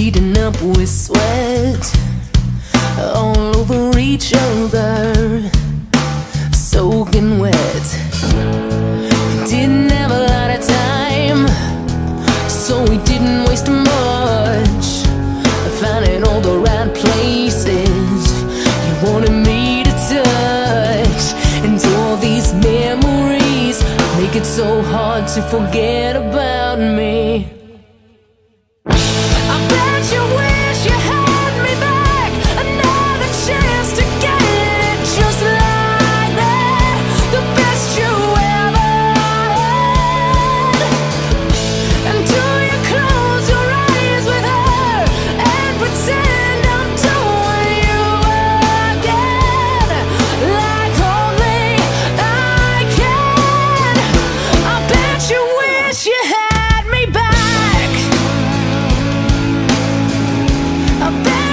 beaten up with sweat all over each other, soaking wet. Didn't have a lot of time, so we didn't waste much finding all the right places you wanted me to touch, and all these memories make it so hard to forget about me.